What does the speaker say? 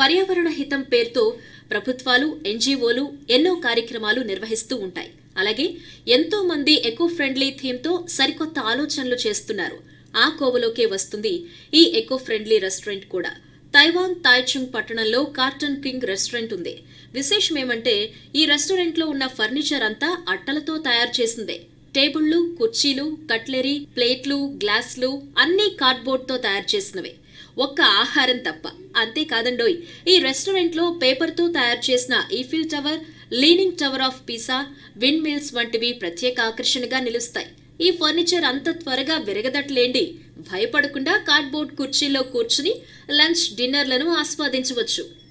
పర్యావరణ హితం పేరుతో ప్రభుత్వాలు ఎన్జీఓలు ఎన్నో కార్యక్రమాలు నిర్వహిస్తూ ఉంటాయి. అలాగే ఎంతో మంది ఎకో ఫ్రెండ్లీ థీమ్తో సరికొత్త ఆలోచనలు చేస్తున్నారు. ఆ కోవలోకే వస్తుంది ఈ ఎకో ఫ్రెండ్లీ రెస్టారెంట్ కూడా. తైవాన్ తాయ్చుంగ్ పట్టణంలో కార్టన్ కింగ్ రెస్టారెంట్ ఉంది. విశేషమేమంటే ఈ రెస్టారెంట్లో ఉన్న ఫర్నిచర్ అంతా అట్టలతో తయారు చేసిందే. టేబుళ్ళు కుర్చీలు కట్లెరీ ప్లేట్లు గ్లాసులు అన్నీ కార్డ్బోర్డ్తో తయారు చేసినవే. ఒక్క ఆహారం తప్ప. అంతేకాదండోయ్. ఈ రెస్టారెంట్లో పేపర్తో తయారు చేసిన Eiffel tower leaning tower of Pisa windmills వంటివి ప్రత్యేక ఆకర్షణగా నిలుస్తాయి. ఈ ఫర్నిచర్ అంత త్వరగా విరగదట్లేండి. భయపడకుండా కార్డ్బోర్డ్ కుర్చీలో కూర్చుని లంచ్ డిన్నర్లను ఆస్వాదించవచ్చు.